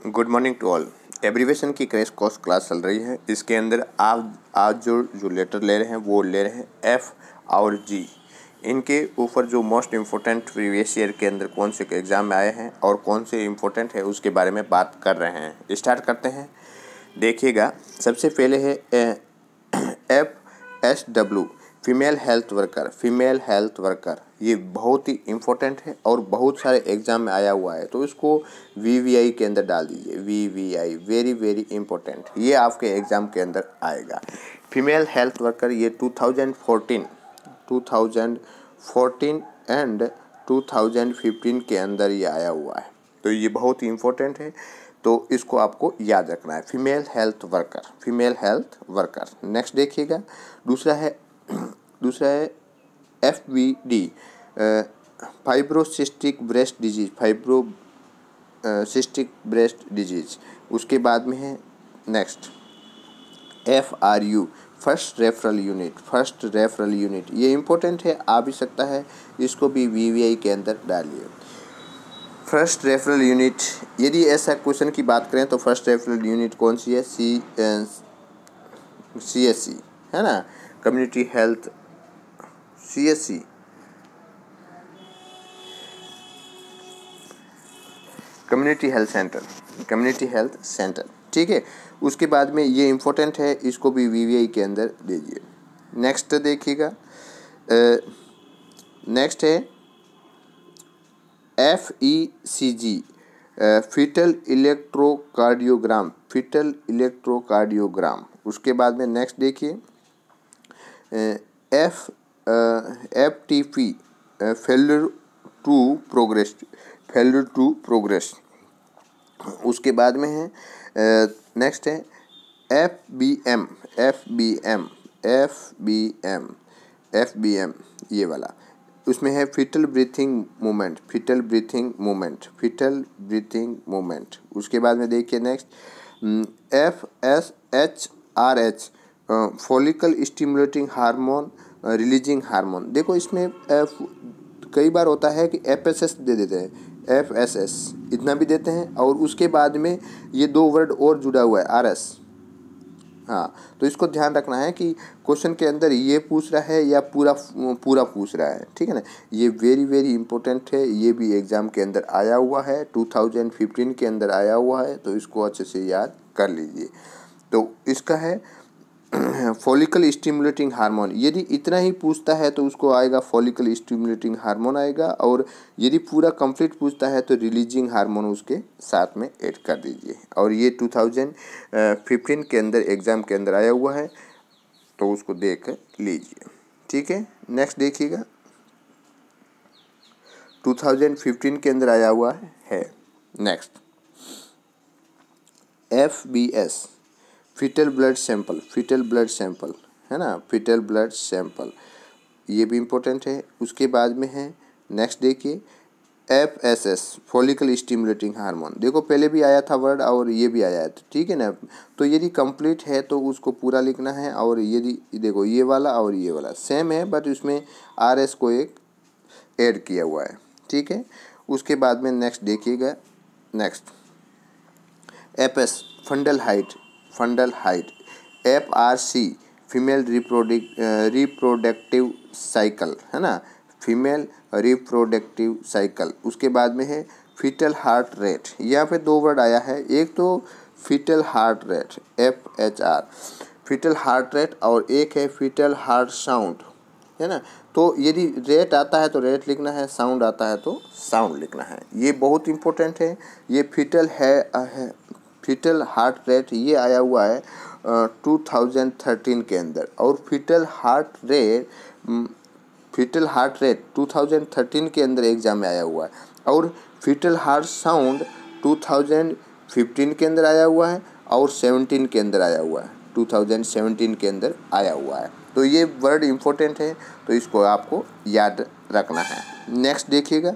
Good morning to all abbreviation की crash course class चल रही है। इसके अंदर आप, आज जो जो लेटर ले रहे हैं, वो ले रहे हैं एफ़ और जी इनके ऊपर जो मोस्ट इम्पोर्टेंट प्रीवियस ईयर के अंदर कौन से एग्ज़ाम में आए हैं और कौन से इम्पोर्टेंट है, उसके बारे में बात कर रहे हैं। स्टार्ट करते हैं। देखिएगा। सबसे पहले है F S W female health worker female health worker ये बहुत ही इम्पोर्टेंट है और बहुत सारे एग्ज़ाम में आया हुआ है। तो इसको वी वी आई के अंदर डाल दीजिए। V V I very very important ये आपके एग्ज़ाम के अंदर आएगा। फीमेल हेल्थ वर्कर ये 2014 2014 एंड 2015 के अंदर ये आया हुआ है। तो ये बहुत ही इम्पोर्टेंट है। तो इसको आपको याद रखना है। Female health worker female health worker next देखिएगा। दूसरा है दूसरा है F B D fibrocystic breast disease fibrocystic breast disease उसके बाद में है next F R U first referral unit first referral unit ये इंपॉर्टेंट है, आ भी सकता है, इसको भी वी वी आई के अंदर डालिए। फ़र्स्ट रेफरल यूनिट यदि ऐसा क्वेश्चन की बात करें तो फ़र्स्ट रेफरल यूनिट कौन सी है? सी सी एस सी है ना? Community health C S C community health center community health center ठीक है? उसके बाद में ये इम्पोर्टेंट है, इसको भी VVI के अंदर दीजिए। नेक्स्ट देखिएगा। नेक्स्ट है F E C G foetal electrocardiogram foetal electrocardiogram उसके बाद में नेक्स्ट देखिए। F F T P failure to progress failure to progress उसके बाद में है नेक्स्ट है F B M F B M F B M F B M ये वाला। उसमें है fetal breathing movement fetal breathing movement fetal breathing movement उसके बाद में देखिए next F S H R H follicle stimulating hormone releasing hormone देखो, इसमें एफ़ कई बार होता है कि एफ़ एस एस दे देते हैं। एफ़ एस एस इतना भी देते हैं और उसके बाद में ये दो वर्ड और जुड़ा हुआ है आर एस हाँ तो इसको ध्यान रखना है कि क्वेश्चन के अंदर ये पूछ रहा है या पूरा पूरा पूछ रहा है, ठीक है ना? ये वेरी वेरी इंपॉर्टेंट है, ये भी एग्ज़ाम के अंदर आया हुआ है 2015 के अंदर आया हुआ है तो इसको अच्छे से याद कर लीजिए। तो इसका है फॉलिकल स्टिमुलेटिंग हार्मोन यदि इतना ही पूछता है तो उसको आएगा फॉलिकल स्टिमुलेटिंग हार्मोन आएगा और यदि पूरा कंप्लीट पूछता है तो रिलीजिंग हार्मोन उसके साथ में ऐड कर दीजिए। और ये 2015 के अंदर एग्ज़ाम के अंदर आया हुआ है तो उसको देख लीजिए। ठीक है? नेक्स्ट देखिएगा। 2015 के अंदर आया हुआ है। Next F B S fetal blood sample fetal blood sample है ना? फिटल ब्लड सैंपल ये भी इम्पोर्टेंट है। उसके बाद में है नेक्स्ट देखिए F S S follicle stimulating hormone देखो, पहले भी आया था वर्ड और ये भी आया तो ठीक है ना? तो यदि कंप्लीट है तो उसको पूरा लिखना है और यदि, देखो, ये वाला और ये वाला सेम है बट उसमें आर एस को एक ऐड किया हुआ है, ठीक है? उसके बाद में नेक्स्ट देखिएगा next F S fundal height fundal height F R C female reproductive reproductive cycle है ना? Female reproductive cycle. उसके बाद में है फीटल हार्ट रेट। यहाँ पे दो वर्ड आया है। एक तो fetal heart rate F H R. Fetal heart rate और एक है फीटल हार्ट साउंड है ना? तो यदि रेट आता है तो रेट लिखना है साउंड आता है तो साउंड लिखना है। ये बहुत इंपॉर्टेंट है। ये फीटल है, है फिटल हार्ट रेट ये आया हुआ है टू थाउज़ेंड थर्टीन के अंदर। और fetal heart rate fetal heart rate two thousand thirteen के अंदर एग्ज़ाम में आया हुआ है। और fetal heart sound two thousand fifteen के अंदर आया हुआ है और सेवनटीन के अंदर आया हुआ है। टू थाउज़ेंड सेवनटीन के अंदर आया हुआ है। तो ये वर्ड इम्पोर्टेंट है तो इसको आपको याद रखना है। नेक्स्ट देखिएगा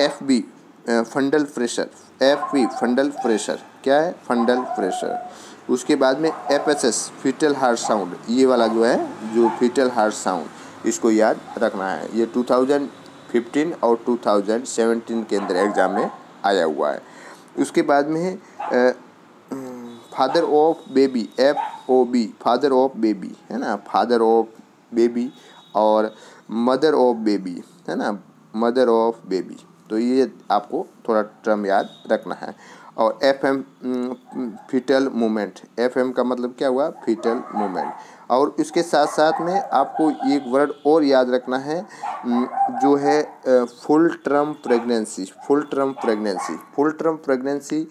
F B fundal pressure F P fundal pressure. क्या है? Fundal pressure. उसके बाद में F S S fetal heart sound ये वाला जो है, जो फिटल हार्ट साउंड इसको याद रखना है। ये 2015 और 2017 के अंदर एग्ज़ाम में आया हुआ है। उसके बाद में है father of baby F O B father of baby है ना? फादर ऑफ़ बेबी और मदर ऑफ़ बेबी है ना? मदर ऑफ़ बेबी तो ये आपको थोड़ा टर्म याद रखना है। और F M fetal movement F M का मतलब क्या हुआ? फिटल मूवमेंट और इसके साथ साथ में आपको एक वर्ड और याद रखना है जो है full term pregnancy full term pregnancy full term pregnancy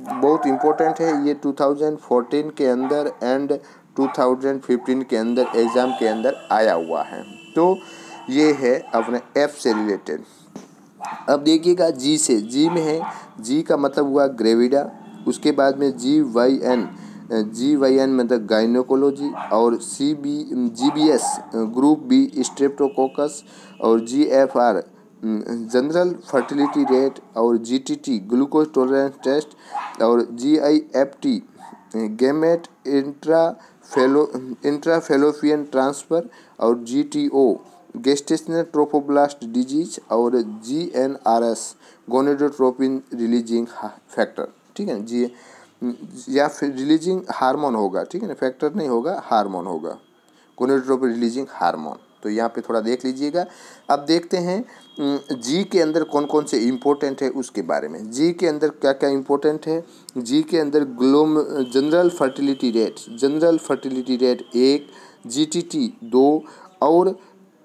बहुत इम्पोर्टेंट है। ये 2014 के अंदर एंड 2015 के अंदर एग्ज़ाम के अंदर आया हुआ है। तो ये है अपने एफ़ से रिलेटेड अब देखिएगा जी से जी में है जी का मतलब हुआ ग्रेविडा उसके बाद में G Y N G Y N मतलब गाइनोकोलॉजी और C B G B S group B streptococcus और G F R general fertility rate और G T T glucose tolerance test और G I F T gamete intra fallopian intra fallopian transfer और G T O gestational trophoblast disease और G N R S, gonadotropin releasing factor, ठीक है जी, या फिर releasing hormone होगा, ठीक है ना? फैक्टर नहीं होगा, हार्मोन होगा। Gonadotropin releasing hormone. तो यहाँ पे थोड़ा देख लीजिएगा। अब देखते हैं जी के अंदर कौन कौन से इम्पोर्टेंट है उसके बारे में। जी के अंदर क्या क्या इम्पोर्टेंट है? जी के अंदर ग्लोम, general fertility rate, general fertility rate एक, जी टी टी दो और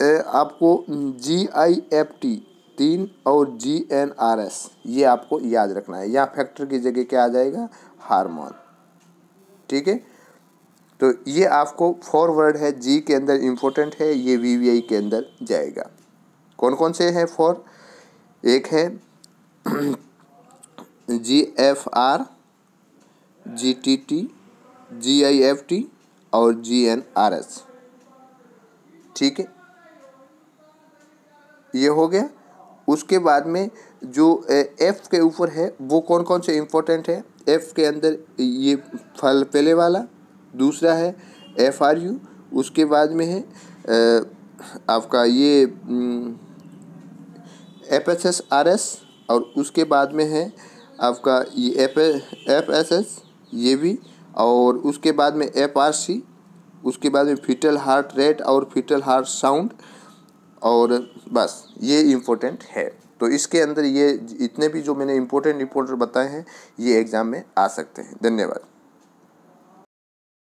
आपको जी आई एफ़ टी तीन और जी एन आर एस ये आपको याद रखना है। यहाँ फैक्टर की जगह क्या आ जाएगा? हार्मोन ठीक है? तो ये आपको फॉरवर्ड है जी के अंदर इम्पोर्टेंट है, ये वी वी आई के अंदर जाएगा। कौन कौन से हैं फॉर एक है G F R G T T G I F T और जी एन आर एस ठीक है? ये हो गया। उसके बाद में जो एफ़ के ऊपर है, वो कौन कौन से इम्पोर्टेंट है? एफ़ के अंदर ये फल पहले वाला, दूसरा है एफ़ आर यू उसके बाद में है आपका ये F S S R S और उसके बाद में है आपका ये एफ़ एस एस ये भी, और उसके बाद में एफ़ आर सी उसके बाद में फिटल हार्ट रेट और फिटल हार्ट साउंड और बस, ये इम्पोर्टेंट है। तो इसके अंदर ये, इतने भी जो मैंने इम्पोर्टेंट इम्पोर्टेंट बताए हैं, ये एग्ज़ाम में आ सकते हैं। धन्यवाद।